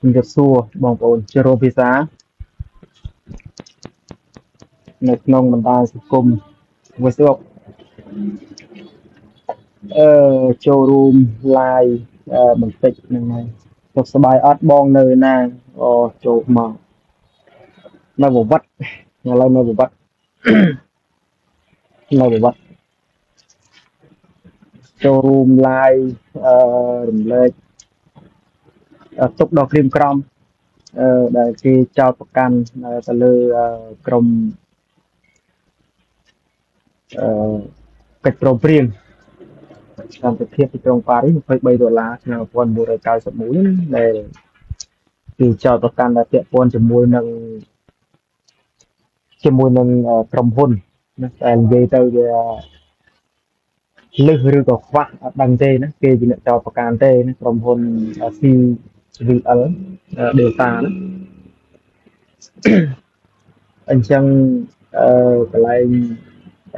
ជំរាបសួរបងប្អូនជារួមភាសា នៅក្នុងបណ្ដាញសង្គម Facebook អឺចូលរួម live អឺបន្តិចហ្នឹងហើយសុខសប្បាយអត់បងនៅណាអូចូលមកនៅបវត្តឥឡូវនៅបវត្តនៅបវត្តចូលរួម live អឺរំលែកអឺ ទុកដល់ក្រៀមក្រំអឺដែលគេចោទប្រកាន់នៅទៅលើអឺក្រមអឺកិច្ចព្រមព្រៀងសន្តិភាពទីក្រុងប៉ារីស23ដុល្លារឆ្នាំ1991ដែលគេចោទប្រកាន់ដែលពាក់ព័ន្ធជាមួយនឹងជាមួយនឹងអឺក្រុមហ៊ុនណាតែនិយាយទៅវាលឹះឬក៏ខ្វះអត់ដឹងទេណាគេជាអ្នកចោទប្រកាន់ទេណាក្រុមហ៊ុន CVL Delta ណាអញ្ចឹងអឺកន្លែង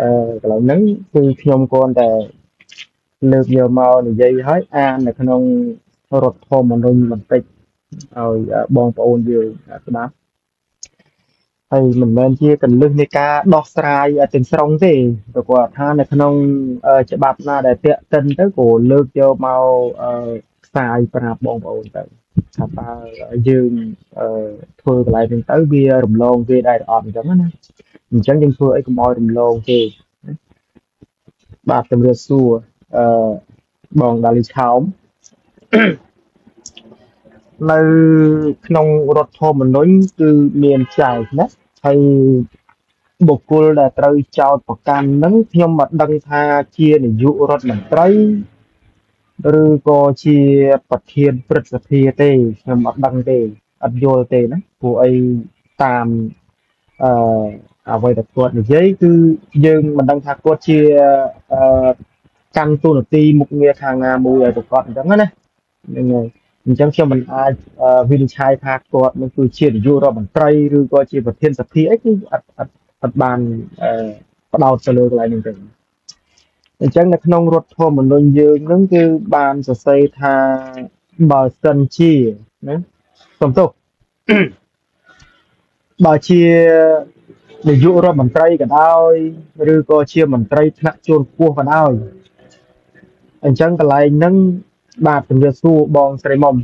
អឺកន្លែងហ្នឹងគឺខ្ញុំគ្រាន់តែលើកយកមកនិយាយឲ្យអាននៅក្នុងរដ្ឋធម្មនុញ្ញបន្តិចឲ្យបងប្អូនយើងស្ដាប់ហើយមិនមែនជាកលឹះនៃការដោះស្រាយទាំងស្រុងទេព្រោះគាត់ថានៅក្នុងច្បាប់ណាដែលតាក់ទិនទៅក៏លើកយកមកផ្សាយប្រាប់បងប្អូនទៅ ថាតើយើងធ្វើកន្លែងហ្នឹងទៅវារំលងគេដែរអត់អញ្ចឹងណាអញ្ចឹងយើងធ្វើអីកុំឲ្យរំលងគេបាទជំរាបសួរអឺបងដាលីឆោមនៅក្នុងរដ្ឋធម្មនុញ្ញគឺមានចែកណាហើយបុគ្គលដែលត្រូវចោទប្រកាន់នឹងខ្ញុំមិនដឹងថាជានាយករដ្ឋមន្ត្រី ឬក៏ជាប្រធានព្រឹទ្ធសភាទេខ្ញុំអត់ដឹងទេអត់យល់ទេណាព្រោះអីតាមអឺអ្វីដែលគាត់និយាយគឺយើងមិនដឹងថាគាត់ជាអឺកាន់ទូនាទីមុខងារខាងណាមួយឲ្យប្រកបអញ្ចឹងណាហ្នឹងហើយអញ្ចឹងខ្ញុំមិនអាចវិនិច្ឆ័យថាគាត់នឹងគឺជានាយករដ្ឋមន្ត្រីឬក៏ជាប្រធានសភាអីគឺអត់អត់អត់បានផ្ដោតទៅលើកន្លែងនេះទេ អញ្ចឹងនៅក្នុងរដ្ឋធម្មនុញ្ញយើងនឹងគឺបានសរសេរថាបើសិនជាណាសំទោសបើជានាយករដ្ឋមន្ត្រីក៏ដោយឬក៏ជាមន្ត្រីថ្នាក់ជាន់ខ្ពស់ក៏ដោយអញ្ចឹងកន្លែងហ្នឹងបាទជំរាបសួរបងស្រីមុំ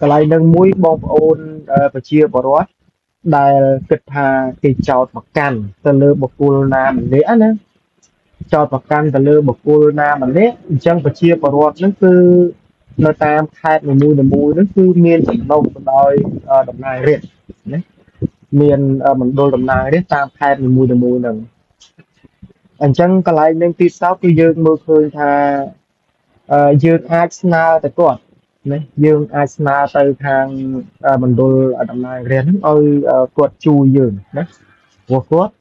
កន្លែងហ្នឹងមួយបងប្អូនប្រជាពលរដ្ឋដែលគិតថាគេចោតប្រកាន់ទៅលើបុគ្គលណាម្នាក់ណា ចោតប្រកាន់ទៅលើបុគ្គលណាម្នាក់អញ្ចឹងប្រជាពលរដ្ឋហ្នឹងគឺនៅតាមខេត្តនីមួយៗហ្នឹងគឺមានចំណុចទៅដោយតំណាងរាស្ត្រណាមានមណ្ឌលតំណាងរាស្ត្រតាមខេត្តនីមួយៗហ្នឹងអញ្ចឹងកន្លែងនឹងទីសោតគឺយើងមើលឃើញថាយើងអាចស្នើទៅគាត់ណាយើងអាចស្នើទៅខាងមណ្ឌលតំណាងរាស្ត្រហ្នឹងឲ្យគាត់ជួយយើងណាព្រោះគាត់អឺ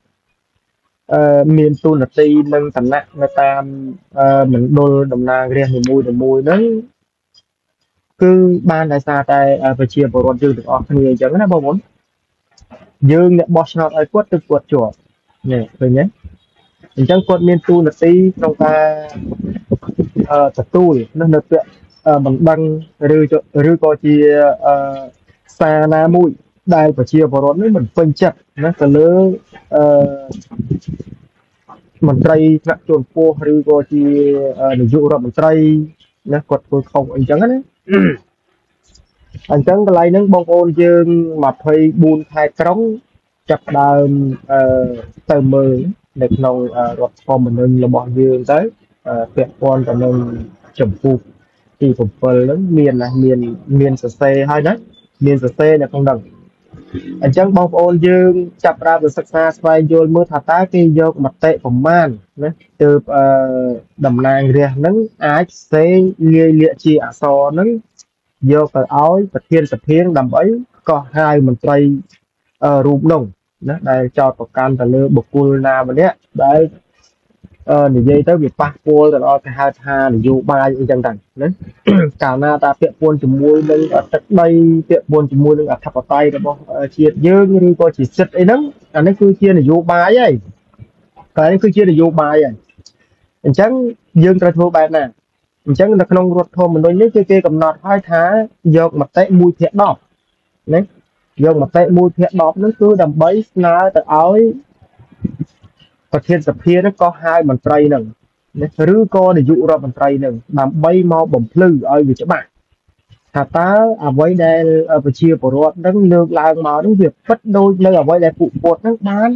មានទូនាទីនិងឋានៈនៅតាមមណ្ឌលតំណាងរាស្ត្រនីមួយៗហ្នឹងគឺបានដោយសារតែប្រជាពលរដ្ឋយើងទាំងអស់គ្នាអញ្ចឹងណាបងប្អូនយើងអ្នកបោះឆ្នោតឲ្យគាត់ទៅគាត់ជាប់នេះឃើញទេអញ្ចឹងគាត់មានទូនាទីក្នុងការទទួលនៅពាក្យបណ្ដឹងឬឬក៏ជាសារណាមួយ ដែលប្រជាពលរដ្ឋនេះមិនពេញចិត្តណាទៅលើអឺមន្ត្រីថ្នាក់ជាន់ខ្ពស់ឬក៏ជានាយករដ្ឋមន្ត្រីណាគាត់ធ្វើខុសអីចឹងណាអញ្ចឹងកន្លែងហ្នឹងបងប្អូនយើង24ខែក្រុងចាប់ដើមអឺទៅមើលនៅក្នុងរដ្ឋធម្មនុញ្ញរបស់យើងទៅពាក់ព័ន្ធទៅនឹងចម្ពោះទី7ហ្នឹងមានណាមានមានសរសេរហើយណាមានសរសេរនៅក្នុងហ្នឹង អញ្ចឹងបងប្អូនយើងចាប់ផ្ដើមទៅសិក្សាស្វែងយល់មើលថាតើគេយកមតិប្រមាណណាទើបអឺតំណាងរាស្ត្រហ្នឹងអាចសេលាយលាក់ជាអក្សរហ្នឹងយកទៅឲ្យប្រធានសភាដើម្បីកោះហៅមន្ត្រីរូបនោះណាដែលចោតប្រកាន់ទៅលើបុគ្គលណាម្នាក់ដែល និយាយទៅវាប៉ះពាល់ទៅដល់គេហៅថានយោបាយអីចឹងទៅណាកាលណាតាពាក់ព័ន្ធជាមួយនឹងទឹកដីពាក់ព័ន្ធជាមួយនឹងអធិបតេយ្យរបស់ជាតិយើងឬក៏ជាសិទ្ធិអីហ្នឹងអានេះគឺជានយោបាយហើយកន្លែងគឺជានយោបាយហើយអញ្ចឹងយើងត្រូវធ្វើបែបណាអញ្ចឹងនៅក្នុងរដ្ឋធម្មនុញ្ញនេះគឺគេកំណត់ឲ្យថាយកមតិ1ភាគ10ណាយកមតិ1ភាគ10ហ្នឹងគឺដើម្បីស្នើទៅឲ្យ ប្រធានសភាហ្នឹងក៏ហៅមន្ត្រីហ្នឹងណាឬក៏នាយករដ្ឋមន្ត្រីហ្នឹងដើម្បីមកបំភ្លឺឲ្យវាច្បាស់ថាតើអ្វីដែលប្រជាពលរដ្ឋហ្នឹងលើកឡើងមកហ្នឹងវាពិតដូចនៅអ្វីដែលពួកគាត់ហ្នឹងបាន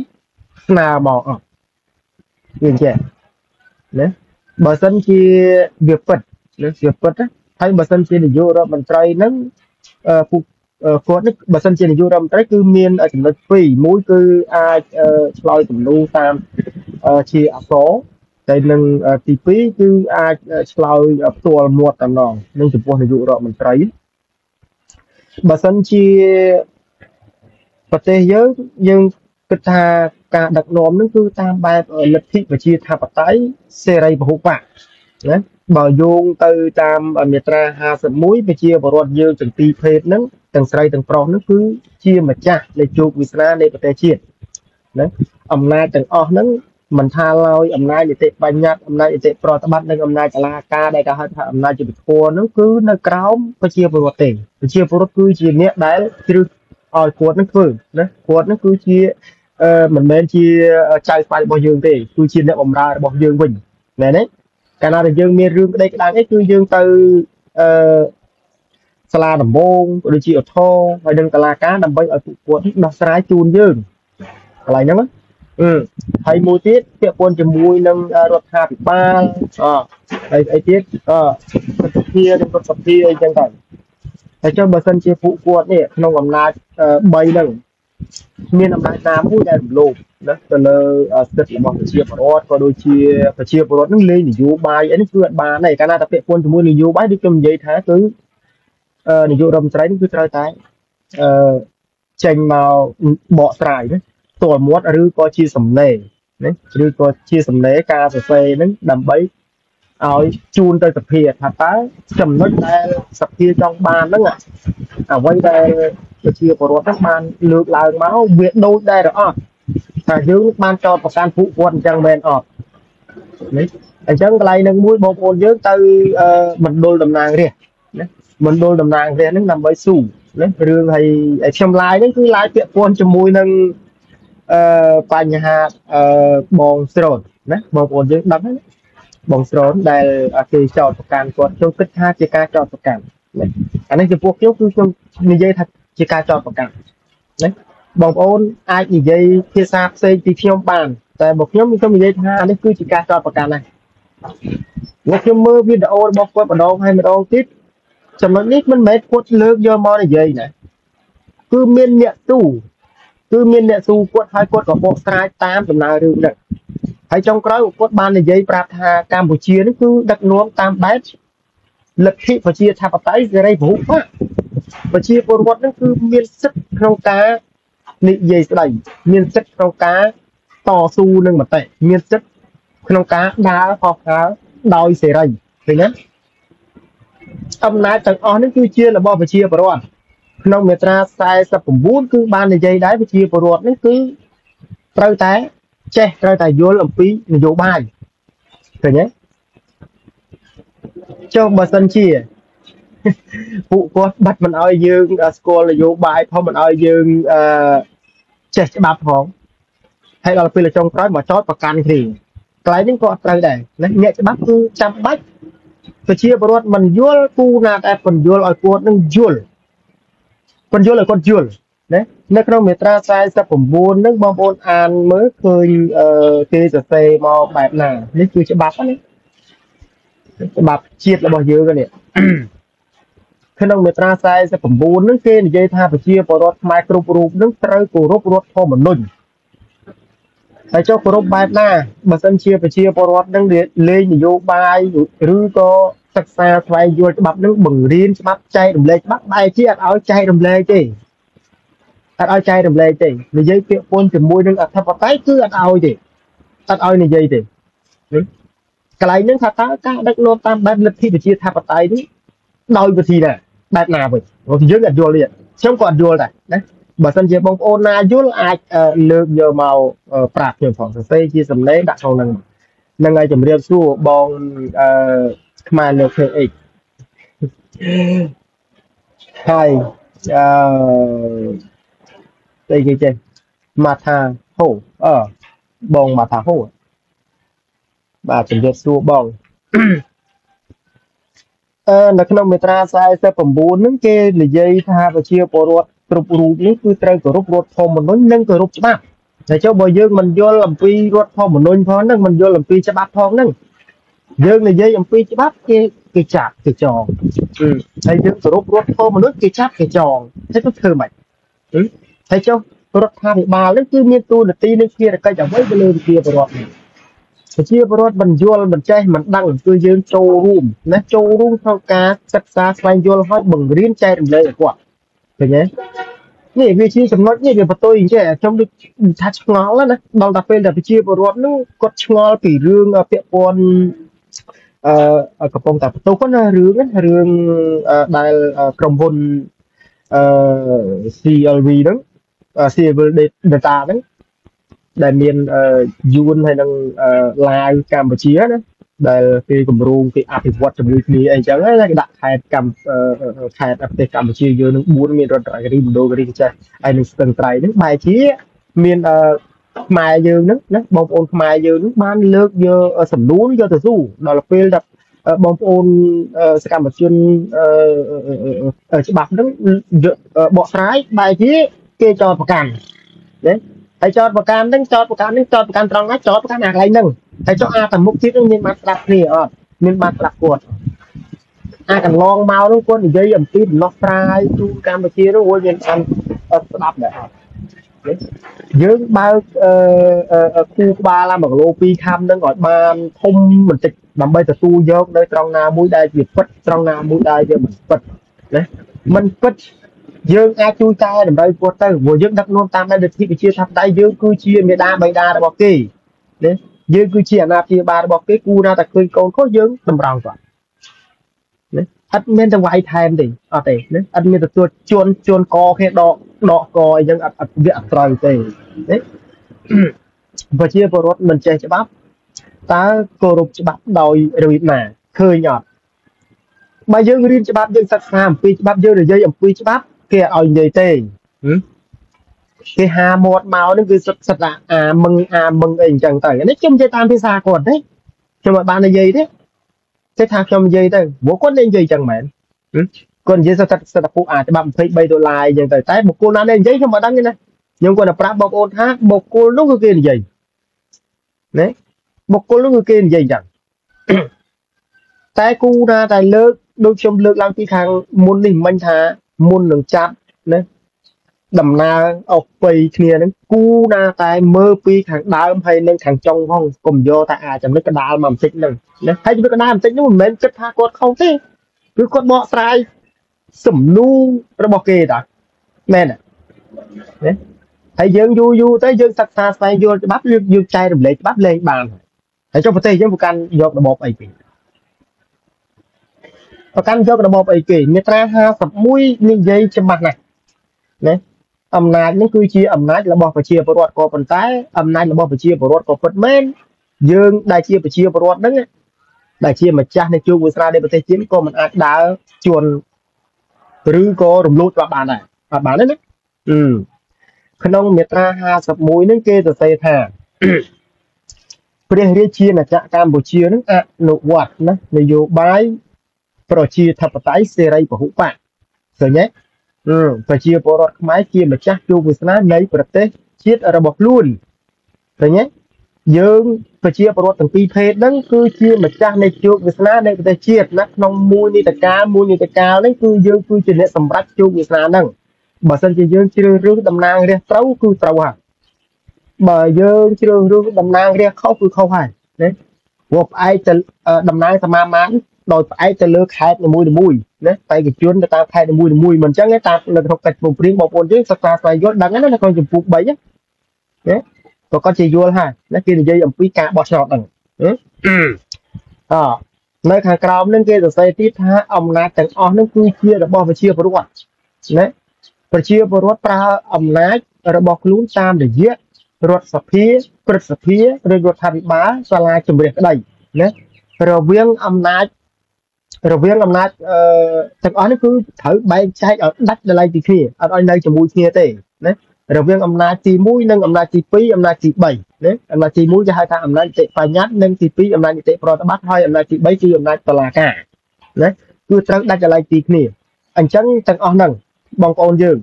ស្នើមកអត់វាអញ្ចឹងណាបើសិនជាវាពិតណាវាពិតហើយបើសិនជានាយករដ្ឋមន្ត្រីហ្នឹងពួក គាត់នេះបើសិនជានាយករដ្ឋមន្ត្រីគឺមានចំណុចពីរមួយគឺអាចឆ្លើយទំនូរតាមជាអក្សរតែនឹងទី2គឺអាចឆ្លើយផ្ទាល់មាត់តែម្ដងនឹងចំពោះនាយករដ្ឋមន្ត្រីបើសិនជាប្រទេសយើងយើងគិតថាការដឹកនាំនឹងគឺតាមបែបលទ្ធិប្រជាធិបតេយ្យសេរីពហុបក ណាបើយោងទៅតាមមាត្រា51ប្រជាពលរដ្ឋយើងទាំងពីរភេទហ្នឹងទាំងស្រីទាំងប្រុសហ្នឹងគឺជាម្ចាស់នៃជោគវាសនានៃប្រទេសជាតិណាអំណាចទាំងអស់ហ្នឹងមិនថាឡើយអំណាចនីតិបញ្ញត្តិអំណាចនីតិប្រតិបត្តិនិងអំណាចចលាការដែលគេហៅថាអំណាចយុត្តិធម៌ហ្នឹងគឺនៅក្រោមប្រជាពលរដ្ឋទេប្រជាពលរដ្ឋគឺជាអ្នកដែលជ្រឹះឲ្យគាត់នឹងធ្វើណាគាត់នឹងគឺជាអឺមិនមែនជាចៅស្វាយរបស់យើងទេគឺជាអ្នកបម្រើរបស់យើងវិញមែនទេ កាលណាដែលយើងមានរឿងក្តីក្តាំងអីគឺយើងទៅអឺសាលាដំបងក៏ដូចជាអធរហើយនឹងតឡាការដើម្បីឲ្យពួកគាត់ដោះស្រាយជូនយើងកន្លែងហ្នឹងអឺហើយមួយទៀតពាក់ព័ន្ធជាមួយនឹងរដ្ឋាភិបាលអហើយអីទៀតអរដ្ឋាភិបាលនិងរដ្ឋាភិបាលអីចឹងទៅហើយចុះបើសិនជាពួកគាត់នេះក្នុងអំណាច3ហ្នឹងមានអំណាចណាមួយដែលរំលោភ ណាទៅលើសិទ្ធិរបស់ប្រជាពលរដ្ឋក៏ដូចជាប្រជាពលរដ្ឋនឹងលេងនយោបាយអីនេះគឺអត់បានទេកាលណាតែពាក់ព័ន្ធជាមួយនយោបាយដូចខ្ញុំនិយាយថាគឺនាយករដ្ឋមន្ត្រីនេះគឺត្រូវតែអឺចេញមកបកស្រាយណាទល់មាត់ឬក៏ជាសំណេរណាឬក៏ជាសំណេរការសរសេរហ្នឹងដើម្បីឲ្យជូនទៅសភាថាតើចំណុចដែលសភាចង់បានហ្នឹងអ្វីដែលប្រជាពលរដ្ឋហ្នឹងបានលើកឡើងមកវាដូចដែរឬអត់ ថាយើងបានចោតប្រកាន់ពួកគាត់អញ្ចឹងមែនអត់នេះអញ្ចឹងកន្លែងនឹងមួយបងប្អូនយើងទៅមណ្ឌលតំណាងរាស្ត្រណាមណ្ឌលតំណាងរាស្ត្រហ្នឹងដើម្បីស៊ូណារឿងហើយខ្ញុំឡាយហ្នឹងគឺឡាយពាក់ព័ន្ធជាមួយនឹងអឺបញ្ហាអឺបងស្រោតណាបងប្អូនយើងដឹងណាបងស្រោនដែលគេចោតប្រកាន់គាត់ខ្ញុំគិតថាជាការចោតប្រកាន់អានេះចំពោះខ្ញុំគឺខ្ញុំនិយាយថាជាការចោតប្រកាន់ណា បងប្អូនអាចនិយាយភាសាផ្សេងពីខ្ញុំបាន តែមកខ្ញុំខ្ញុំនិយាយថានេះគឺជាការចោតប្រកាន់ណាមកខ្ញុំមើលវីដេអូរបស់គាត់ម្ដងហើយម្ដងទៀតចំណុចនេះមិនមែនគាត់លើកយកមកនិយាយណាគឺមានអ្នកទូគឺមានអ្នកស៊ូគាត់ហើយគាត់ក៏បកស្រាយតាមដំណើររឿងហ្នឹងហើយចុងក្រោយគាត់បាននិយាយប្រាប់ថាកម្ពុជានេះគឺដឹកនាំតាមបែបលទ្ធិប្រជាធិបតេយ្យសេរីពហុបកប្រជាពលរដ្ឋនឹងគឺមានសិទ្ធិក្នុងការ និយាយស្ដីមានសិទ្ធិក្នុងការតស៊ូនឹងមតិមានសិទ្ធិក្នុងការដើរហោះហើរដោយសេរីឃើញទេអំណាចទាំងអស់នេះគឺជារបស់ប្រជាពលរដ្ឋក្នុងមាត្រា49គឺបាននិយាយដែរប្រជាពលរដ្ឋនេះគឺត្រូវតែចេះត្រូវតែយល់អំពីនយោបាយឃើញទេចុះបើសិនជាពួកគាត់បាត់មិនអោយយើងស្គាល់នយោបាយផងមិនអោយយើងអឺ ចេះច្បាប់ផងហើយដល់ពេលចុងក្រោយមកចោតប្រកាន់គ្នាកន្លែងនេះក៏អត់ត្រូវដែរណាអ្នកច្បាប់គឺចាំបាច់ប្រជាពលរដ្ឋមិនយល់គូណាតែពន្យល់ឲ្យគាត់នឹងយល់ពន្យល់ឲ្យគាត់យល់ណានៅក្នុងមាត្រា49ហ្នឹងបងប្អូនអានមើលឃើញគេសរសេរមកបែបណានេះគឺច្បាប់ណាច្បាប់ជាតិរបស់យើងនេះ ក្នុងមាត្រា49ហ្នឹងគេនិយាយថាប្រជាពលរដ្ឋខ្មែរគ្រប់រូបនឹងត្រូវគោរពរដ្ឋធម្មនុញ្ញហើយចុះគោរពបែបណាបើសិនជាប្រជាពលរដ្ឋនឹងលេងនយោបាយឬក៏សិក្សាស្វែងយល់ច្បាប់នឹងបង្រៀនច្បាប់ចែករំលែកច្បាប់បែរជាអត់ឲ្យចែករំលែកទេអត់ឲ្យចែករំលែកទេនិយាយពាក្យពន្ធជាមួយនឹងអធិបតេយ្យគឺអត់ឲ្យទេអត់ឲ្យនិយាយទេកន្លែងហ្នឹងថាតើការដឹកនាំតាមបែបលទ្ធិប្រជាធិបតេយ្យនេះ ដោយវិធីណាបែបណាវិញយើងអត់យល់ទេខ្ញុំក៏អត់យល់ដែរណាបើសិនជាបងប្អូនណាយល់អាចលើកយកមកប្រាប់ខ្ញុំផងសរសេរជាសំឡេងដាក់ក្នុងហ្នឹងនឹងឲ្យជម្រាបសួរបងអឺខ្មែរលើ KX ហើយអឺស្អីគេចេះម៉ាថាហូអឺបងម៉ាថាហូបាទជំរាបសួរបងអឺ នៅក្នុងមាត្រា49ហ្នឹងគេនិយាយថាប្រជាពលរដ្ឋគ្រប់រូបនេះគឺត្រូវគោរពរដ្ឋធម្មនុញ្ញនិងគោរពច្បាប់តែចុះបើយើងមិនយល់អំពីរដ្ឋធម្មនុញ្ញផងហ្នឹងមិនយល់អំពីច្បាប់ផងហ្នឹងយើងនិយាយអំពីច្បាប់គេគេចាប់គេចងហើយយើងគោរពរដ្ឋធម្មនុញ្ញគេចាប់គេចងហើយទៅធ្វើម៉េចហើយចុះរដ្ឋាភិបាលនេះគឺមានតួនាទីនិងភារកិច្ចអ្វីទៅលើប្រជាពលរដ្ឋនេះ ប្រជាពលរដ្ឋមិនយល់មិនចេះមិនដឹងគឺយើងចូលរួមណាចូលរួមក្នុងការសិក្សាស្វែងយល់ហើយបង្រៀនចែករំលែកឲ្យគាត់ឃើញទេនេះវាជាចំណុចនេះវាបន្ទុយអញ្ចឹងខ្ញុំដូចថាឆ្ងល់ណាដល់តែពេលដែលប្រជាពលរដ្ឋនោះគាត់ឆ្ងល់ពីរឿងពាក់ព័ន្ធអឺកំពុងតែបន្ទុកណារឿងរឿងដែលក្រុមហ៊ុនអឺ CLV ហ្នឹង Civil Data ហ្នឹង ដែលមានយួនហើយនឹងឡាវកម្ពុជាណាដែលគេគម្រោងគេអភិវឌ្ឍជាមួយគ្នាអីចឹងហើយគេដាក់ខេត្តកម្ពុជាខេត្តប្រទេសកម្ពុជាយើងនឹង4មានរដ្ឋគិរីមណ្ឌលគិរីចេះហើយនឹងស្ទឹងត្រែងហ្នឹងបែរជាមានខ្មែរយើងហ្នឹងណាបងប្អូនខ្មែរយើងហ្នឹងបានលើកយកសំណួរយកទៅស៊ូដល់ពេលដែលបងប្អូនសកម្មជនច្បាប់ហ្នឹងបកស្រាយបែរជាគេចោទប្រកាន់ណា ហើយចោតប្រកាន់ហ្នឹងចោតប្រកាន់ហ្នឹងចោតប្រកាន់ត្រង់ណាចោតប្រកាន់អាកន្លែងហ្នឹងហើយចុះអាតែមុខទៀតហ្នឹងមានបានស្ដាប់គ្នាអត់មានបានស្ដាប់គាត់អាកន្លងមកហ្នឹងគាត់និយាយអំពីដំណោះស្រាយជូនកម្ពុជានោះវាមានបានស្ដាប់ដែរអត់យើងបើកអឺគូក្បាល1គីឡូ2ខាំហ្នឹងឲ្យបានធំបន្តិចដើម្បីទទួលយកនៅត្រង់ណាមួយដែលជាពិតត្រង់ណាមួយដែលវាមិនពិតណាមិនពិត យើងអាចជួយកែតម្រូវគាត់ទៅព្រោះយើងដឹកនាំតាមលទ្ធិវិជាថាបតៃយើងគឺជាមេដាបៃតារបស់គេណាយើងគឺជាអាណាព្យាបាលរបស់គេគូណាតែឃើញកូនខុសយើងតម្រង់គាត់ណាអត់មានទៅវាយថែមទេអត់ទេណាអត់មានទទួលជន់ជន់កគេដកដកកអីចឹងអត់អត់វាអត់ត្រូវទេណាប្រជាពលរដ្ឋមិនចេះច្បាប់តើគោរពច្បាប់ដោយរបៀបណាឃើញអត់បើយើងរៀនច្បាប់យើងសិក្សាអំពីច្បាប់យើងនិយាយអំពីច្បាប់ គេអត់ឲ្យនិយាយទេគេហាមាត់មកនេះគឺសិតសិតអាមឹងអាមឹងអីអញ្ចឹងទៅនេះខ្ញុំនិយាយតាមភាសាគាត់ទេខ្ញុំអត់បាននិយាយទេគេថាខ្ញុំនិយាយទៅព្រោះគាត់និយាយអញ្ចឹងមែនគាត់និយាយសិតសិតពួកអាច្បាប់23ដុល្លារអញ្ចឹងទៅតែបុគ្គលណានេះនិយាយខ្ញុំអត់ដឹងទេណាខ្ញុំគាត់ទៅប្រាប់បងប្អូនថាបុគ្គលនោះគឺគេនិយាយណាបុគ្គលនោះគឺគេនិយាយអញ្ចឹងតែគូណាតែលើកដូចខ្ញុំលើកឡើងពីខាងមុននេះមិញថា មុននឹងចាប់ណាដំណើរអុកបីគ្នាហ្នឹងគូណាតែមើលពីខាងដើមហើយនឹងខាងចុងផងកុំយកតែអាចចំណុចកដាលមកបន្តិចហ្នឹងណាហើយចំណុចកដាលបន្តិចហ្នឹងមិនមែនគិតថាគាត់ខុសទេគឺគាត់បកស្រាយសំណួររបស់គេតាមែនទេណាហើយយើងយូរយូរទៅយើងសិក្សាស្វែងយល់ច្បាប់យើងយើងចែករំលែកច្បាប់លេងបានហើយចុះប្រទេសយើងប្រកាន់យករបបអីពី ប្រកាន់យករបបអីគេមាត្រា51និយាយច្បាស់ណាស់ណាអំណាចនេះគឺជាអំណាចរបស់ប្រជាពលរដ្ឋក៏ប៉ុន្តែអំណាចរបស់ប្រជាពលរដ្ឋក៏ពិតមែនយើងដែលជាប្រជាពលរដ្ឋហ្នឹងដែលជាម្ចាស់នៃជោគវាសនានៃប្រទេសជាតិក៏មិនអាចដើរជួនឬក៏រំលោភច្បាប់បានដែរអត់បានទេណាក្នុងមាត្រា51ហ្នឹងគេសរសេរថាព្រះរាជាណាចក្រកម្ពុជានឹងអនុវត្តណានយោបាយ ប្រជាធិបតេយ្យសេរីពហុបកឃើញទេប្រជាពលរដ្ឋខ្មែរជាម្ចាស់ជោគវាសនានៃប្រទេសជាតិរបស់ខ្លួនឃើញទេយើងប្រជាពលរដ្ឋទាំងពីរភេទហ្នឹងគឺជាម្ចាស់នៃជោគវាសនានៃប្រទេសជាតិណាក្នុងមួយនីតិកាលមួយនីតិកាលហ្នឹងគឺយើងគឺជាអ្នកសម្រេចជោគវាសនាហ្នឹងបើសិនជាយើងជ្រើសរើសតំណាងរាស្ត្រត្រូវគឺត្រូវហើយបើយើងជ្រើសរើសតំណាងរាស្ត្រខុសគឺខុសហើយណាព្រោះផ្អែកទៅតំណាងសមាមាត្រ ដោយផ្អែកទៅលើខេត្តនីមួយៗណាបេក្ខជនទៅតាមខេត្តនីមួយៗមិនអញ្ចឹងទេតាមនៅក្នុងកិច្ចព្រមព្រៀងបងប្អូនយើងសិក្សាស្វែងយល់ដឹងណានៅក្នុងចម្ពោះ3ណាណាក៏គាត់ជាយល់ហើយណាគេនិយាយអំពីការបោះឆ្នោតហ្នឹងអនៅខាងក្រោមនឹងគេសរសេរទៀតថាអំណាចទាំងអស់នឹងគឺជារបស់ប្រជាពលរដ្ឋណាប្រជាពលរដ្ឋប្រើអំណាចរបស់ខ្លួនតាមរយៈរដ្ឋសភាព្រឹទ្ធសភាឬរដ្ឋាភិបាលសាលាជំរះក្តីណារវាងអំណាច រវាងអំណាចអឺទាំងអស់នេះគឺត្រូវបែងចែកឲ្យដាច់ដលៃពីគ្នាអត់ឲ្យនៅជាមួយគ្នាទេណារវាងអំណាចទី1និងអំណាចទី2អំណាចទី3ណាអំណាចទី1គេហៅថាអំណាចតិបញ្ញត្តិនិងទី2អំណាចនីតិប្រតិបត្តិហើយអំណាចទី3គឺអំណាចតុលាការណាគឺត្រូវដាច់ចលែកពីគ្នាអញ្ចឹងទាំងអស់ហ្នឹងបងប្អូនយើង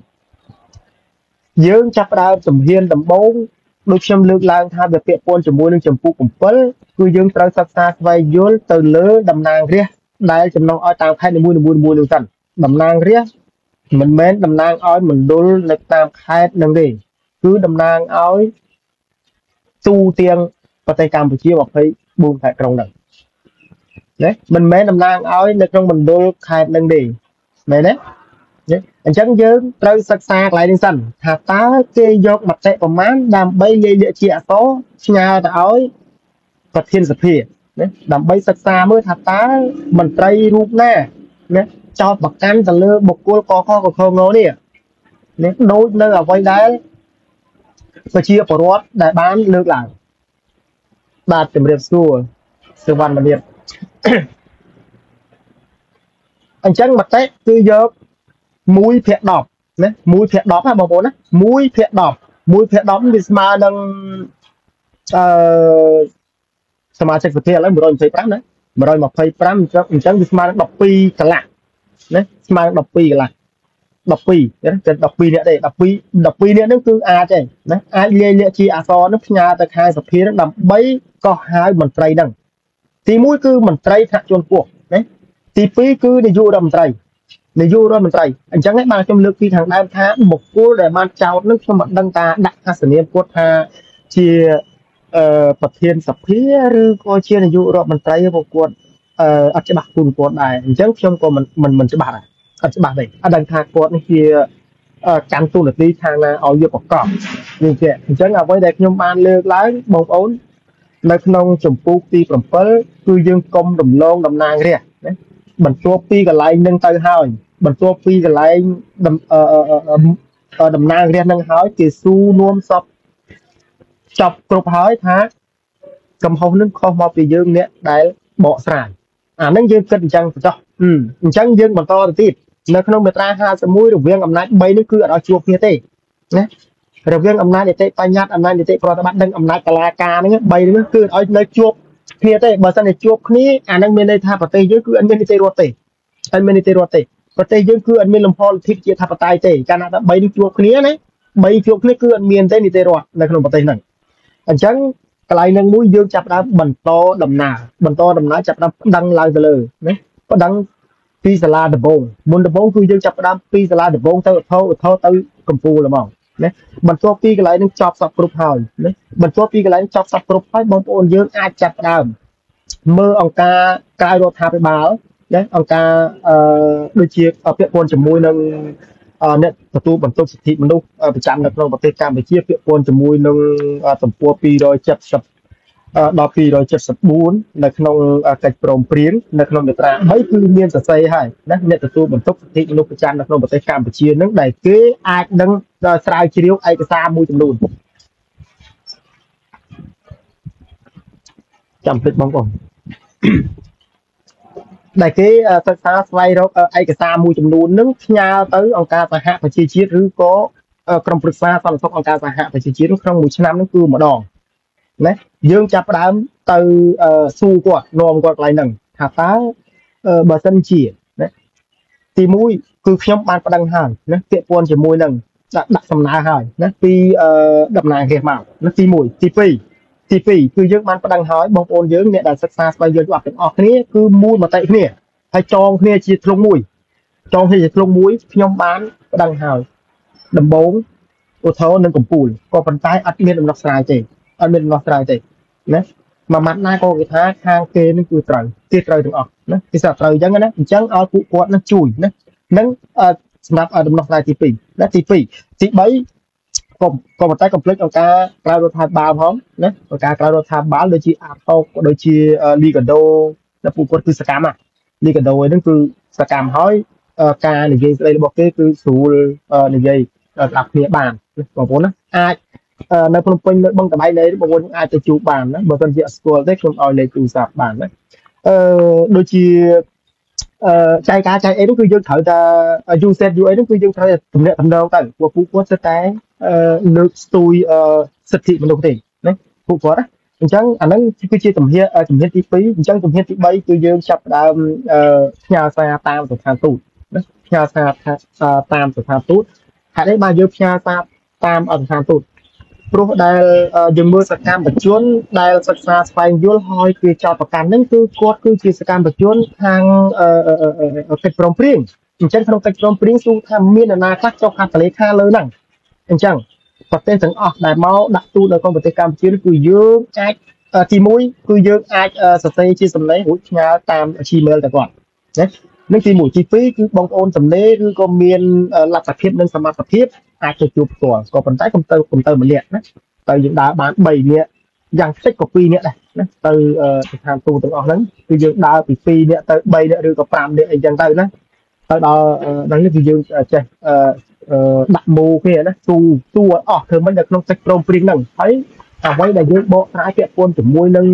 យើងចាប់ផ្ដើមជំហានដំបូងដូចខ្ញុំលើកឡើងថាវាពាក់ព័ន្ធជាមួយនឹងចម្ពោះ7គឺយើងត្រូវសិក្សាស្វែងយល់ទៅលើតំណាងរាស្ត្រ ដែលចំណងឲ្យតាមខេត្តនីមួយៗមួយនោះសិនតំណាងរាស្ត្រមិនមែនតំណាងឲ្យមណ្ឌលនៅតាមខេត្តនឹងទេគឺតំណាងឲ្យទូទាំងប្រទេសកម្ពុជា24ខេត្តក្រុងហ្នឹងណាមិនមែនតំណាងឲ្យនៅក្នុងមណ្ឌលខេត្តនឹងទេមែនទេអញ្ចឹងយើងត្រូវសិក្សាកន្លែងនេះសិនថាតើគេយកមតិប្រមាណដើម្បីលាយលាក់ជាអក្សរផ្ញើទៅឲ្យប្រធានសភា ណាដើម្បីសិក្សាមើលថាតើមន្ត្រីរូបណាណាចោតប្រកាន់ទៅលើបុគ្គលកខកខងនេះនេះដូចនៅអ្វីដែលប្រជាពលរដ្ឋដែលបានលើកឡើងបាទជំរាបសួរសុវណ្ណមនិតអញ្ចឹងមតិគឺយក1ភាគ10ណា1ភាគ10ណាបងប្អូនណា1ភាគ10 1ភាគ10វាស្មើនឹងអឺ សមាជិកសភាឥឡូវ125ណា125អញ្ចឹងអញ្ចឹងវាស្មើនឹង12កន្លះណាស្មើនឹង12កន្លះ12ណាតែ12នាក់ទេ12 12នាក់ហ្នឹងគឺអាចទេណាអាចលាយលាក់ជាអសរហ្នឹងផ្ញើទៅខែសភាហ្នឹងដើម្បីកោះហៅមន្ត្រីហ្នឹងទី1គឺមន្ត្រីថ្នាក់ជាន់ខ្ពស់ណាទី2គឺនាយករដ្ឋមន្ត្រីនាយករដ្ឋមន្ត្រីអញ្ចឹងឯងបានខ្ញុំលើកពីខាងដើមថាបុគ្គលដែលបានចោទនឹងខ្ញុំមិនដឹងថាដាក់អសនាមគាត់ថាជា អឺប្រធានសភាឬក៏ជានាយករដ្ឋមន្ត្រីពួកគាត់អឺអត់ច្បាស់គុណគាត់ដែរអញ្ចឹងខ្ញុំក៏មិនមិនមិនច្បាស់ដែរអត់ច្បាស់ទេអត់ដឹងថាគាត់នេះជាចាំទូនាទីខាងណាឲ្យយកប្រកបនេះជាអញ្ចឹងអ្វីដែលខ្ញុំបានលើកឡើងបងប្អូននៅក្នុងចម្ពោះទី7គឺយើងកុំរំលងតំណាងរាស្ត្រណាបន្ទាប់ពីកន្លែងនឹងទៅហើយបន្ទាប់ពីកន្លែងតំណាងរាស្ត្រនឹងហើយគេស៊ូនួមសព ចប់គ្រប់ហើយថាកំហុសនឹងខុសមកពីយើងអ្នកដែលបកស្រាយអានឹងយើងគិតអញ្ចឹងចោះអញ្ចឹងយើងបន្តទៅទៀតនៅក្នុងមាត្រា51រវាងអំណាច3នេះគឺអត់ឲ្យជួបគ្នាទេណារវាងអំណាចនីតិបញ្ញត្តិអំណាចនីតិប្រតិបត្តិនិងអំណាចតុលាការហ្នឹង3នេះគឺឲ្យនៅជួបគ្នាទេបើសិនជាជួបគ្នាអានឹងមានន័យថាប្រទេសយើងគឺអត់មាននីតិរដ្ឋទេអត់មាននីតិរដ្ឋទេប្រទេសយើងគឺអត់មានលំហលទ្ធិជាធិបតេយ្យទេកាលណាតែ3នេះជួបគ្នាណា3ជួបគ្នាគឺអត់មានទេនីតិរដ្ឋនៅក្នុងប្រទេសហ្នឹង អញ្ចឹងកន្លែងនឹងមួយយើងចាប់ដើមបន្តដំណើរបន្តដំណើរចាប់ដើមប្តឹងឡើងទៅលើណាប្តឹងពីសាលាដំបងមុនដំបងគឺយើងចាប់ផ្ដើមពីសាលាដំបងទៅឧទ្ធរឧទ្ធរទៅកំពូលហ្មងណាបន្ទាប់ពីកន្លែងនឹងចប់សពគ្រប់ហើយណាបន្ទាប់ពីកន្លែងចប់សពគ្រប់ហើយបងប្អូនយើងអាចចាប់ផ្ដើមមើលអង្គការក្រៅរដ្ឋាភិបាលណាអង្គការអឺដូចជាពាក់ព័ន្ធជាមួយនឹង អ្នកទទួលបន្ទុកសិទ្ធិមនុស្សប្រចាំនៅក្នុងប្រទេសកម្ពុជាពាក់ព័ន្ធជាមួយនឹងទំព័រ270ដល់274នៅក្នុងកិច្ចព្រមព្រៀងនៅក្នុងមាត្រា3គឺមានសរសេរហើយណាអ្នកទទួលបន្ទុកសិទ្ធិមនុស្សប្រចាំនៅក្នុងប្រទេសកម្ពុជានឹងដែលគេអាចនឹងស្រាវជ្រាវឯកសារមួយចំនួនចាំភ្លេចបងប្អូន ដែលគេសិក្សាស្វែងរកឯកសារមួយចំនួននឹងផ្ញើទៅអង្គការសហប្រជាជាតិឬក៏ក្រុមប្រឹក្សាសន្តិសុខអង្គការសហប្រជាជាតិក្នុងមួយឆ្នាំនឹងគឺម្ដងណាយើងចាប់ផ្ដើមទៅស៊ូគាត់នាំគាត់កន្លែងហ្នឹងថាតើបើសិនជាណាទី1គឺខ្ញុំបានប្តឹងហើយណាពាក្យព័ន្ធជាមួយនឹងដាក់ដាក់សំណើហើយណាពីដំណើររាជមកណាទី1ទី2 ទី2គឺយើងបានប្តឹងហើយបងប្អូនយើងអ្នកដែលសិក្សាស្វែងយល់ច្បាប់ទាំងអស់គ្នាគឺមូលមតិគ្នាហើយចងគ្នាជាធ្លុងមួយចងគ្នាជាធ្លុងមួយខ្ញុំបានប្តឹងហើយដំបងឧទ្ធរនិងកំពូលក៏ប៉ុន្តែអត់មានដំណោះស្រាយទេអត់មានដំណោះស្រាយទេណាមួយម៉ាត់ណាក៏គេថាខាងគេនឹងគឺត្រូវគេត្រូវទាំងអស់ណាគេថាត្រូវអញ្ចឹងណាអញ្ចឹងឲ្យពួកគាត់នឹងជួយណានឹងសម្រាប់ដំណោះស្រាយទី2ណាទី2ទី3 ក៏ក៏ប៉ុន្តែកុំភ្លេចអង្គការក្រៅរដ្ឋាភិបាលផងណាអង្គការក្រៅរដ្ឋាភិបាលដូចជាអាតូកដូចជាលីកាដូដែលពួកគាត់គឺសកម្មលីកាដូហ្នឹងគឺសកម្មហើយការនិយាយស្ដីរបស់គេគឺស្រួលនិយាយស្ដាប់គ្នាបានបងប្អូនណាអាចនៅភ្នំពេញនៅបឹងកបែកនៃបងប្អូនអាចទៅជួបបានណាបើមិនជាស្គាល់ទេខ្ញុំឲ្យលេខទូរស័ព្ទបានណាអឺដូចជាអឺចែកការចែកអីនោះគឺយើងត្រូវតែ you set you អីនោះគឺយើងត្រូវតែទំនាក់ទំនងទៅព្រោះពួកគាត់សិតតែអឺ លើកស្ទួយសិទ្ធិមនុស្សទេណាពួកគាត់ណាអញ្ចឹងអាហ្នឹងគឺជាជំហានជំហានទី2អញ្ចឹងជំហានទី3គឺយើងចាប់ផ្ដើមផ្ញើសារតាមស្ថានទូតណាផ្ញើសារតាមស្ថានទូតហេតុអីបានយើងផ្ញើសារតាមស្ថានទូតព្រោះដែលយើងមើលសកម្មជនដែលសិក្សាស្វែងយល់ហើយគេចោទប្រកាន់ហ្នឹងគឺគាត់គឺជាសកម្មជនខាងកិច្ចព្រមព្រៀងអញ្ចឹងក្នុងកិច្ចព្រមព្រៀងទូថាមាននរណាខ្លះចុះហត្ថលេខាលើហ្នឹង អញ្ចឹងប្រទេសទាំងអស់ដែលមកដាក់ទូតនៅក្នុងប្រទេសកម្ពុជាគឺយើងអាចទី1គឺយើងអាចសរសេរជាសំឡេងរួចផ្ញើតាម Gmail ទៅគាត់ណានឹងទី1ទី2គឺបងប្អូនសំណេរឬក៏មានលទ្ធភាពនិងសមត្ថភាពអាចទៅជួបផ្ទាល់ក៏ប៉ុន្តែកុំទៅកុំទៅម្នាក់ណាទៅយើងដើរបាន3នាក់យ៉ាងតិចក៏2នាក់ដែរណាទៅស្ថានទូតទាំងអស់ហ្នឹងគឺយើងដើរពី2នាក់ទៅ3នាក់ឬក៏5នាក់អីចឹងទៅណាទៅដល់ដល់នេះគឺយើងចេះ ដាក់មូគេណាទូទូឲ្យអស់ធ្វើមិននៅក្នុងកិច្ចព្រមព្រៀងហ្នឹងហើយអ្វីដែលយើងបកស្រាយពាក់ព័ន្ធជាមួយនឹង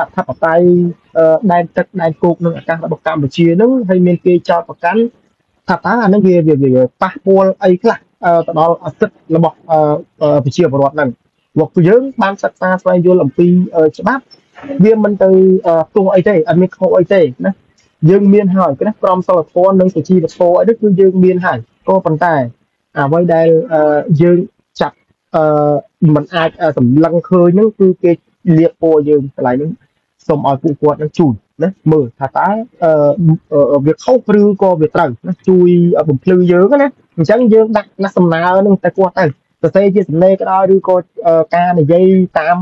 អធិបតេយ្យដែនទឹកដែនគោកនិងអាកាសរបស់កម្ពុជាហ្នឹងហើយមានគេចោទប្រកាន់ថាតើអានឹងវាវាប៉ះពាល់អីខ្លះទៅដល់សិទ្ធិរបស់ប្រជាពលរដ្ឋហ្នឹងមកយើងបានសិក្សាស្វែងយល់អំពីច្បាប់វាមិនទៅទោះអីទេអត់មានខុសអីទេណាយើងមានហើយណាក្រមសីលធម៌និងសុជីវធម៌អីនេះគឺយើងមានហើយក៏ប៉ុន្តែ អ្វីដែលយើងចាប់អឺมันអាចសម្លឹងឃើញហ្នឹងគឺគេលៀបពោយើងកន្លែងហ្នឹងសូមឲ្យពួកគាត់នឹងជួយណាមើលថាតើវាខុសឬក៏វាត្រូវណាជួយបំភ្លឺយើងណាអញ្ចឹងយើងដាក់ណាសំណើនឹងតែគាត់ទៅសរសេរជាសំឡេងក៏ដោយឬក៏ការនិយាយតាម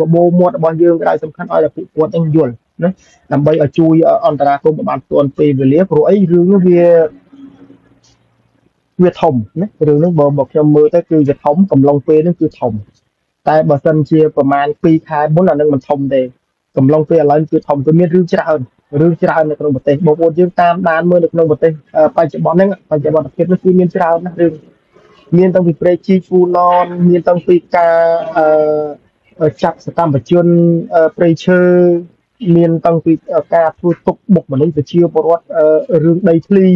បបោមាត់របស់យើងក៏ដោយសំខាន់ឲ្យតែពួកគាត់នឹងយល់ណាដើម្បីឲ្យជួយអន្តរាគមន៍បានទាន់ពេលវេលាព្រោះអីរឿងនេះវា វាធំណារឿងនេះបើមកខ្ញុំមើលទៅគឺវាធំកំឡុងពេលនេះគឺធំតែបើសិនជាប្រហែល2ខែមុនអានឹងមិនធំទេកំឡុងពេលឥឡូវគឺធំទៅមានរឿងច្រើនរឿងច្រើននៅក្នុងប្រទេសបងប្អូនយើងតាមដានមើលនៅក្នុងប្រទេសបច្ចុប្បន្នហ្នឹងបច្ចុប្បន្នភាពនេះគឺមានច្រើនណាស់រឿងមានតាំងពីប្រេជីហ្វូឡនមានតាំងពីការអឺចាប់សកម្មជនប្រៃឈើមានតាំងពីការធ្វើទុកបុកម្នេញប្រជាពលរដ្ឋរឿងដីធ្លី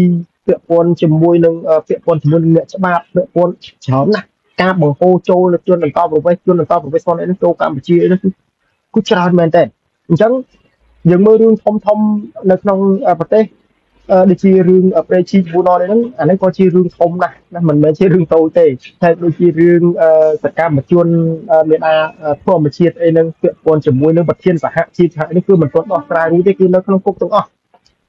ពាក់ព័ន្ធជាមួយនឹងពាក់ព័ន្ធជាមួយនឹងអ្នកច្បាប់ពាក់ព័ន្ធច្រើនណាស់ការបង្ហូរចូលនៅជនអន្តរប្រវេសជនអន្តរប្រវេសខ្លួននេះចូលកម្ពុជានេះគឺគឺច្រើនមែនតើអញ្ចឹងយើងមើលរឿងធំធំនៅក្នុងប្រទេសដូចជារឿងប្រេជីប៊ូណនហ្នឹងអាហ្នឹងក៏ជារឿងធំណាស់ណាមិនមែនជារឿងតូចទេតែដូចជារឿងសកម្មជនមេដាធម្មជាតិអីហ្នឹងពាក់ព័ន្ធជាមួយនឹងប្រធានសហជីពនេះគឺមិនទាន់ដោះស្រាយរួចទេគឺនៅក្នុងគុកទាំងអស់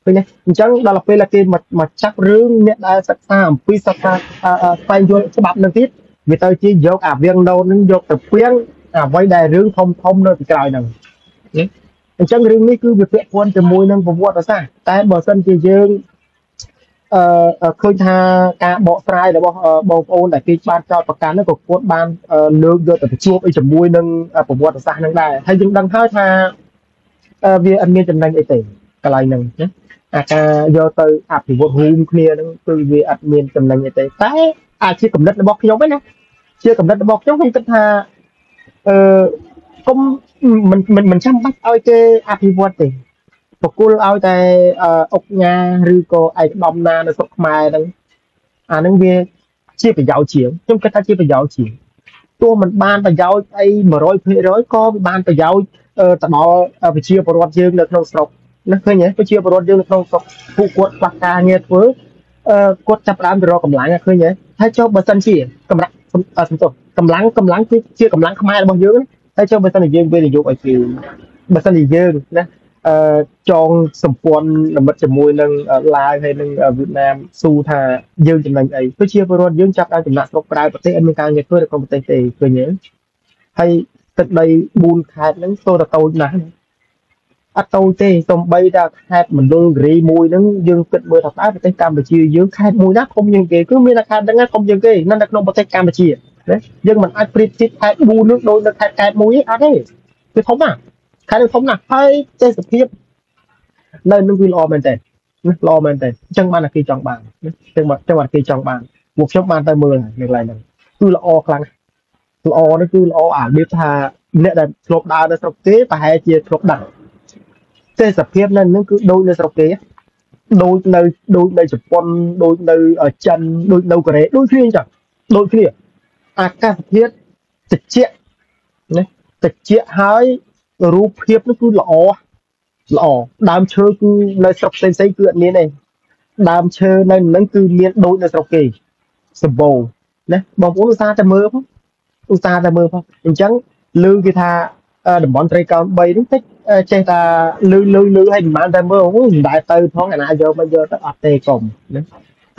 ឃើញទេអញ្ចឹងដល់ពេលគេមកចាប់រឿងអ្នកដែលសិក្សាអំពីសិក្សាស្វែងយល់ច្បាប់នឹងទៀតវាទៅជាយកអាវៀងណូតនឹងយកទៅពៀងអ្វីដែលរឿងធំធំនៅពីក្រោយហ្នឹងអញ្ចឹងរឿងនេះគឺវាពាក់ព័ន្ធជាមួយនឹងប្រវត្តិសាស្ត្រតែបើសិនជាយើងអឺឃើញថាការបកស្រាយរបស់បងប្អូនដែលគេបានចោតប្រកាន់នោះក៏គាត់បានលើកយកទៅប្រជុំអីជាមួយនឹងប្រវត្តិសាស្ត្រហ្នឹងដែរហើយយើងដឹងហើយថាវាអត់មានចំណេញអីទេកន្លែងហ្នឹងណា អាការយកទៅអភិវឌ្ឍរួមគ្នាហ្នឹងគឺវាអត់មានចំណេញអីទេតែអាចជាកំណត់របស់ខ្ញុំឯណាជាកំណត់របស់ខ្ញុំខ្ញុំគិតថាអឺគុំមិនមិនមិនចាំបាច់ឲ្យគេអភិវឌ្ឍទេបកគលឲ្យតែអុកញ៉ាឬក៏ឯកឧត្តមណានៅស្រុកខ្មែរហ្នឹងអាហ្នឹងវាជាប្រយោជន៍ជាងខ្ញុំគិតថាជាប្រយោជន៍ជាងទោះมันបានប្រយោជន៍អី100%ក៏វាបានប្រយោជន៍ទៅដល់ប្រជាពលរដ្ឋយើងនៅក្នុងស្រុក ណាឃើញទេប្រជាពលរដ្ឋយើងនៅក្នុងស្រុកពួកគាត់ខ្វះការងារធ្វើអឺគាត់ចាប់ផ្ដើមទៅរកកម្លាំងឃើញទេហើយចុះបើសិនជាកម្លាំងសំទោសកម្លាំងកម្លាំងគឺជាកម្លាំងខ្មែររបស់យើងហើយចុះបើសិនជាយើងវិនិយោគឲ្យគេបើសិនជាយើងណាអឺចងសម្ព័ន្ធនិមិត្តជាមួយនឹងឡាវហើយនឹងវៀតណាមស៊ូថាយើងចំណេញអីគឺជាពលរដ្ឋយើងចាប់ដើមចំណាក់ស្រុកក្រៅប្រទេសអត់មានការងារធ្វើនៅក្នុងប្រទេសទេឃើញទេហើយទឹកដី4ខេត្តហ្នឹងតូចតូចណាស់ អត់តូចទេសំបីតែខេត្តមណ្ឌលគិរីមួយហ្នឹងយើងគិតមើលថាតើប្រទេសកម្ពុជាយើងខេត្តមួយណាធំជាងគេគឺមានតែខេត្តហ្នឹងធំជាងគេនៅក្នុងប្រទេសកម្ពុជាណាយើងមិនអាចប្រៀបធៀបខេត្ត4នោះដូចនៅខេត្តកែបមួយទេអត់ទេវាធំណាស់ខេត្តនេះធំណាស់ហើយទេសភាពនៅនឹងវាល្អមែនតើល្អមែនតើអញ្ចឹងបានតែគេចង់បានអញ្ចឹងមកចឹងបានគេចង់បានពួកខ្ញុំបានទៅមើលនៅកន្លែងហ្នឹងគឺល្អខ្លាំងល្អនេះគឺល្អអារបៀបថាអ្នកដែលធ្លាប់ដើរនៅស្រុកគេប្រហែលជាធ្លាប់ដឹង ទេសភាពនៅនឹងគឺដូចនៅស្រុកគេដូចនៅដូចនៅជប៉ុនដូចនៅចិនដូចនៅកូរ៉េដូចគ្នាចឹងដូចគ្នាអាកាសធាតុត្រជាក់ណាត្រជាក់ហើយរូបភាពនោះគឺល្អល្អដើមឈើគឺនៅស្រុកផ្សេងផ្សេងគឺអត់មានទេដើមឈើនៅនឹងគឺមានដូចនៅស្រុកគេសម្បូរណាបងប្អូនឧស្សាហ៍តែមើលផងឧស្សាហ៍តែមើលផងអញ្ចឹងឮគេថា តំបន់ត្រីកោណ3នេះតិចចេះតែលឺលឺលឺឲ្យមិនបានតែមើលអូមិនដែលទៅផងអាណាយកមកយកទៅអត់ទេកុំណា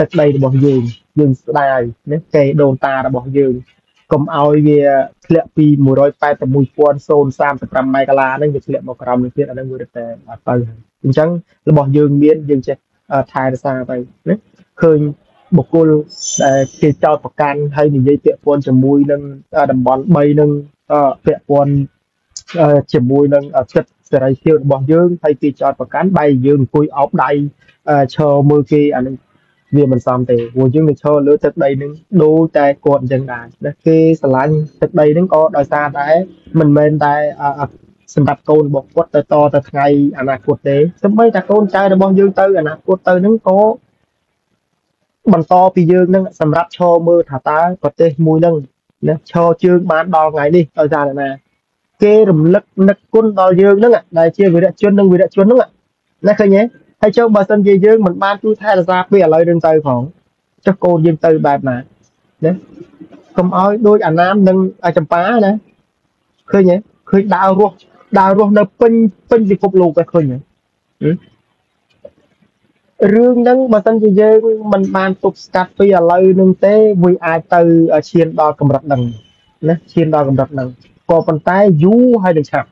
ទឹកដីរបស់យើងយើងស្ដាយណាកេដូនតារបស់យើងកុំឲ្យវាធ្លាក់ពី186,035ម៉ែកាឡាហ្នឹងវាធ្លាក់មកក្រោមនេះទៀតអាហ្នឹងវាតែអត់ទៅអញ្ចឹងរបស់យើងមានយើងចេះថែរក្សាទៅណាឃើញបុគ្គលដែលគេចោទប្រកាន់ហើយនិយាយពាក់ព័ន្ធជាមួយនឹងតំបន់3នឹងពាក់ព័ន្ធ ជាមួយនឹងចិត្តសេរីភាពរបស់យើងហើយគេចោទប្រកាន់ដៃយើងអង្គុយអោបដៃឈរមើលគេអានឹងវាមិនសមទេព្រោះយើងនឹងឈរលើទឹកដីនឹងដូចតែគាត់អញ្ចឹងដែរតែគេស្រឡាញ់ទឹកដីនឹងក៏ដោយសារតែមិនមែនតែសម្រាប់កូនរបស់គាត់ទៅតទៅថ្ងៃអនាគតទេសូម្បីតែកូនចៅរបស់យើងទៅអនាគតទៅនឹងក៏បន្តពីយើងនឹងសម្រាប់ឈរមើលថាតើប្រទេសមួយនឹងណាឈរជើងបានដល់ថ្ងៃនេះដោយសារណា គេរំលឹកនឹកគុណដល់យើងហ្នឹងដែលជាវីរៈជននិងវីរៈជនហ្នឹងណាឃើញទេហើយចុះបើសិនជាយើងមិនបានជួយថែរក្សាពីឥឡូវនឹងទៅផងចុះកូនយើងទៅបែបណាណាកុំឲ្យដូចអាណាមនិងអាចម្ប៉ាណាឃើញទេឃើញដើររស់ដើររស់នៅពេញពេញពិភពលោកតែឃើញទេរឿងហ្នឹងបើសិនជាយើងមិនបានទប់ស្កាត់ពីឥឡូវនឹងទេវាអាចទៅឈានដល់កម្រិតហ្នឹងណាឈានដល់កម្រិតហ្នឹង ក៏ប៉ុន្តែយូរហើយនឹងឆាប់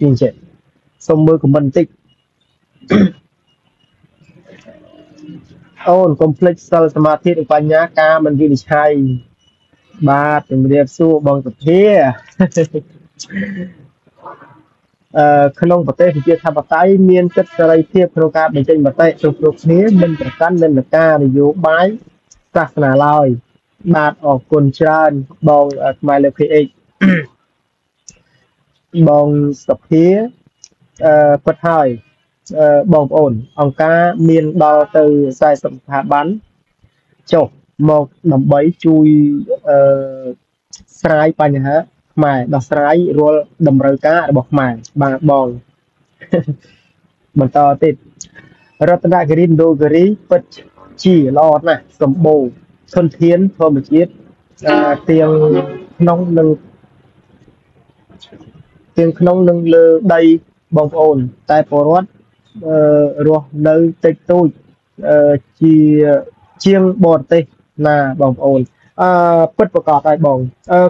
ជាងចេះសូមមើលខមមិនបន្តិចអូនកុំភ្លេចសិលសមាធិនិងបញ្ញាការមិនវិនិច្ឆ័យបាទជំរាបសួរបងសុភាអឺក្នុងប្រទេសប្រជាធិបតេយ្យមានសិទ្ធិសេរីភាពក្នុងការបញ្ចេញមតិគ្រប់គ្រប់គ្នាមិនប្រកាន់និន្នាការនយោបាយសាសនាឡើយបាទអរគុណច្រើនបងខ្មែរលើ PX បងសភាអឺពិតហើយអឺបងប្អូន អង្គការមានដល់ទៅ40ស្ថាប័នចុះមកដើម្បីជួយអឺស្រាយបញ្ហាខ្មែរដោះស្រាយរាល់តម្រូវការរបស់ខ្មែរបាទបងបន្តទៀតរតនគិរីឥណ្ឌូគិរីពិតជាល្អណាស់សម្បូរធនធានធម្មជាតិទាំងក្នុងនិង ទាំងក្នុងនិងលើដីបងប្អូន តែពលរដ្ឋរស់នៅតិចតួចជាជាងបរទេសណាបងប្អូនអឺពិតប្រកបហើយបង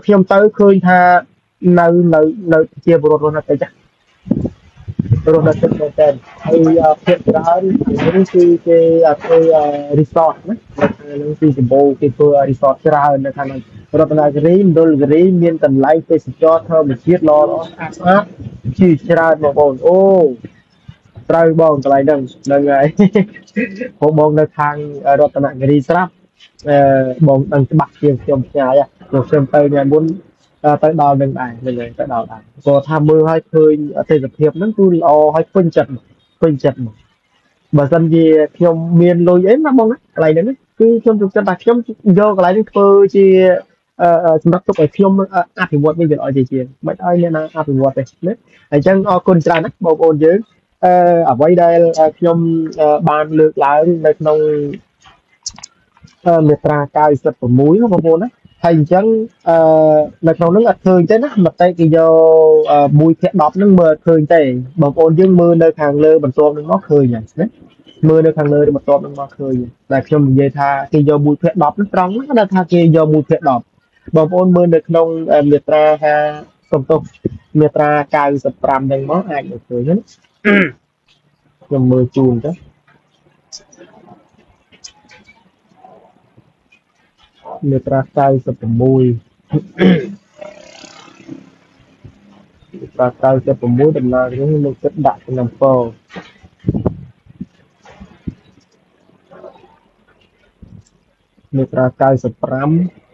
ខ្ញុំទៅឃើញថានៅនៅនៅជាពលរដ្ឋរស់នៅតិចរស់នៅតិចមែនតើហើយភាគច្រើននេះគឺគេធ្វើ resort ណានៅនឹងទីសម្បូរគេធ្វើ resort ច្រើននៅខាង រតនគិរីមណ្ឌលគិរីមានកន្លែងទេសចរធម្មជាតិល្អល្អស្អាតស្អាតជាច្រើនបងប្អូនអូត្រូវបងកន្លែងហ្នឹងហ្នឹងហើយព្រោះបងនៅខាងរតនគិរីស្រាប់អឺបងដឹងច្បាស់ជាងខ្ញុំឆ្ងាយខ្ញុំខ្ញុំទៅថ្ងៃមុនទៅដល់នឹងដែរហ្នឹងហើយទៅដល់ដែរគាត់ថាមើលឲ្យឃើញទេសភាពហ្នឹងគឺល្អឲ្យពេញចិត្តពេញចិត្តមកបើសិនជាខ្ញុំមានលុយអីណាបងកន្លែងហ្នឹងគឺខ្ញុំជឿចិត្តថាខ្ញុំយកកន្លែងនេះធ្វើជា សម្រាប់ទុកឲ្យខ្ញុំអភិវឌ្ឍវិញវាល្អជាជាងមិនឲ្យអ្នកណាអភិវឌ្ឍទេណាអញ្ចឹងអរគុណច្រើនណាស់បងប្អូនយើងអឺអ្វីដែលខ្ញុំបានលើកឡើងនៅក្នុងមាត្រា96បងប្អូនណាហើយអញ្ចឹងអឺនៅក្នុងហ្នឹងអត់ឃើញទេណាមតិគេយក1ភាគ10ហ្នឹងមើលឃើញទេបងប្អូនយើងមើលនៅខាងលើបន្ទាប់ហ្នឹងមកឃើញហើយណាមើលនៅខាងលើបន្ទាប់ហ្នឹងមកឃើញតែខ្ញុំនិយាយថាគេយក1ភាគ10ហ្នឹងត្រង់ណាថាគេយក1ភាគ10 បងប្អូនមើលនៅក្នុងមាត្រា5សំទុះមាត្រា95ហ្នឹងមកអាចមើលឃើញណាខ្ញុំមើលជូនទៅមាត្រា96មាត្រា96ដំណើររឿងលោកគិតដាក់ចំណាំពោមាត្រា95អឺ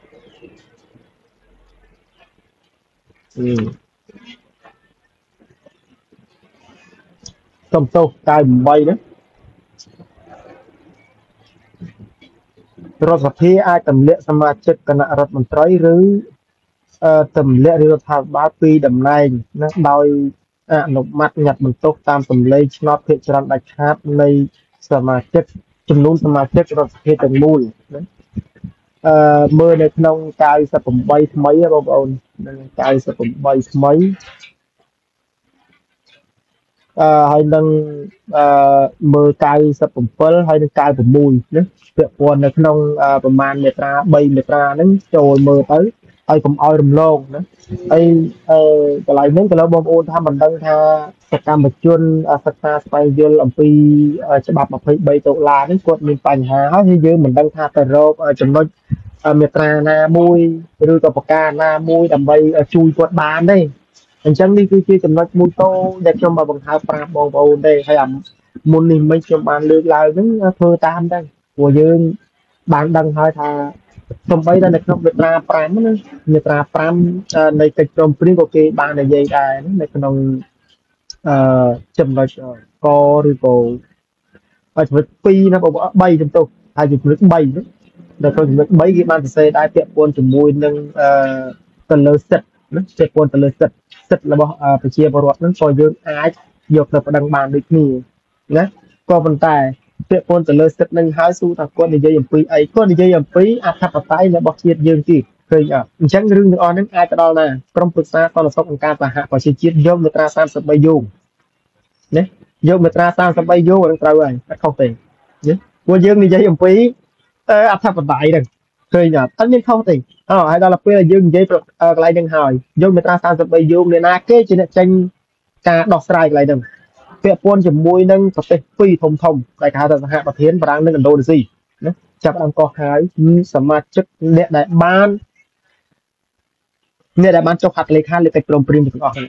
សំទោស98ណារដ្ឋសភាអាចទម្លាក់សមាជិកគណៈរដ្ឋមន្ត្រីឬអឺទម្លាក់រដ្ឋាភិបាលពីតំណែងណាដោយអនុម័តញត្តិបន្ទោសតាមសម្លេងឆ្នោតភាគច្រើនដាច់ខាតនៃសមាជិកចំនួនសមាជិករដ្ឋសភាទាំងមូលណា អឺមើលនៅក្នុង98ថ្មីបងប្អូននៅ98ថ្មីអឺហើយនឹងអឺមើល97ហើយនឹង96ណាពាក់ព័ន្ធនៅក្នុងប្រមាណមេត្រា3មេត្រាហ្នឹងចូលមើលទៅ ហើយកុំឲ្យរំលងណាហើយអឺកន្លែងហ្នឹងក៏លោកបងប្អូនថាមិនដឹងថាសកម្មជនសិក្សាស្វែងយល់អំពីច្បាប់23ដុល្លារនេះគាត់មានបញ្ហាហើយយើងមិនដឹងថាទៅរកចំណុចមេត្រាណាមួយឬក៏ប្រការណាមួយដើម្បីជួយគាត់បានទេអញ្ចឹងនេះគឺជាចំណុចមួយតូចដែលខ្ញុំមកបង្ហើបប្រាប់បងប្អូនទេហើយអាមុននេះមិនខ្ញុំបានលើកឡើងហ្នឹងធ្វើតាមទៅព្រោះយើងបានដឹងហើយថា សំបីតែនៅក្នុងមាត្រា5ណាមាត្រា5នៃកិច្ចព្រមព្រៀងក៏គេបាននិយាយដែរនៅក្នុងអឺចំណុចកឬក៏ចំណុច2ណា3ចំទោសហើយចំណុច3ណានៅក្នុងចំណុច3គេបានសរសេរដែរពាក់ព័ន្ធជាមួយនឹងអឺទៅលើសិទ្ធិណាពាក់ព័ន្ធទៅលើសិទ្ធិសិទ្ធិរបស់ប្រជាពលរដ្ឋហ្នឹងក៏យើងអាចយកទៅប្តឹងបានដូចគ្នាណាក៏ប៉ុន្តែ ពាក់ព័ន្ធទៅលើសិទ្ធិនឹងហើយស៊ូថាគាត់និយាយអំពីអីគាត់និយាយអំពីអធិបតេយ្យរបស់ជាតិយើងទៀតឃើញអត់អញ្ចឹងរឿងទាំងអស់ហ្នឹងអាចទៅដល់ណាក្រុមប្រឹក្សាសន្តិសុខអង្គការសហប្រជាជាតិយកមាត្រា33យោងណាយកមាត្រា33យោងហ្នឹងត្រូវហើយអត់ខុសទេណាព្រោះយើងនិយាយអំពីអធិបតេយ្យហ្នឹងឃើញអត់អត់មានខុសទេអើហើយដល់ពេលយើងនិយាយកន្លែងហ្នឹងហើយយកមាត្រា33យោងអ្នកណាគេជាអ្នកចេញការដោះស្រាយកន្លែងហ្នឹង ពាក់ព័ន្ធជាមួយនឹងប្រទេសពីរធំធំដែលគេហៅថាសហប្រធានបារាំងនិងឥណ្ឌូនេស៊ីណាចាប់ដើមកោះហើយសមាជិកអ្នកដែលបានអ្នកដែលបានចុះហត្ថលេខាលើកិច្ចព្រមព្រៀងទាំងអស់ហ្នឹង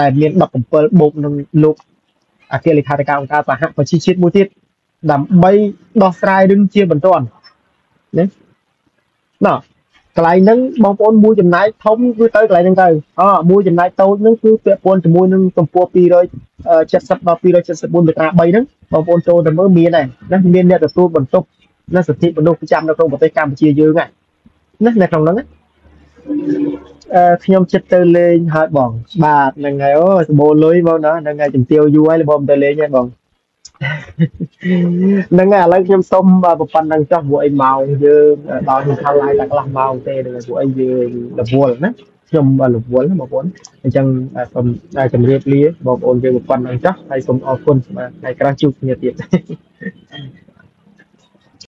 ដែលមាន17បូកនឹងលោកអគ្គលេខាធិការអង្គការសហប្រជាជាតិមួយទៀតដើម្បីដោះស្រាយរឿងជាបន្ទាន់ណាណោះ កន្លែងហ្នឹងបងប្អូនមួយចំណាយធំគឺទៅកន្លែងហ្នឹងទៅអមួយចំណាយតូចហ្នឹងគឺពាក់ព័ន្ធជាមួយនឹងកម្ពស់270ដល់274មេត្រា3ហ្នឹងបងប្អូនចូលទៅមើលមានដែរណាមានអ្នកទទួលបន្ទុកណាសិទ្ធិមនុស្សប្រចាំនៅក្នុងប្រទេសកម្ពុជាយើងហ្នឹងណានៅក្នុងហ្នឹងអឺខ្ញុំចិត្តទៅលេងហើយបង បាទហ្នឹងហើយអូសបោលុយបងណាហ្នឹងហើយជំទាវយូរហើយបងទៅលេងហើយបង ហ្នឹងហើយឥឡូវខ្ញុំសុំប្រប៉ុណ្្នឹងចុះពួកអីម៉ោងយើងដល់ខ្ញុំខលឡាយតែកន្លះម៉ោងទេហ្នឹងពួកអីយើងរវល់ណាខ្ញុំរវល់បងប្អូនអញ្ចឹងសូមជម្រាបលាបងប្អូនយើងប្រព័ន្ធហ្នឹងចុះហើយសូមអរគុណបាទថ្ងៃក្រោយជួបគ្នាទៀត